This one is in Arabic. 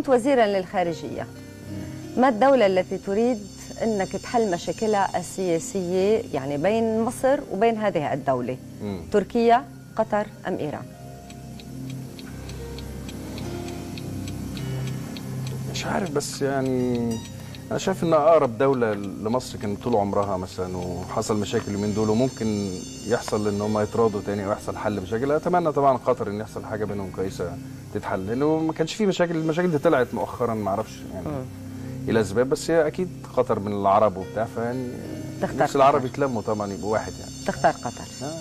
كنت وزيرا للخارجية. ما الدولة التي تريد أنك تحل مشاكلها السياسية يعني بين مصر وبين هذه الدولة؟ مم. تركيا قطر أم إيران؟ مش عارف بس يعني أنا شايف إن أقرب دولة لمصر كانت طول عمرها مثلا وحصل مشاكل اليومين دول وممكن يحصل إن هم يتراضوا تاني أو يحصل حل مشاكل أتمنى طبعا قطر إن يحصل حاجة بينهم كويسة تتحل لأنه ما كانش في مشاكل المشاكل دي طلعت مؤخرا ما أعرفش يعني إيه الاسباب بس هي أكيد قطر من العرب وبتاع فيعني تختار العرب. يتلموا طبعا يبقوا واحد يعني تختار قطر آه.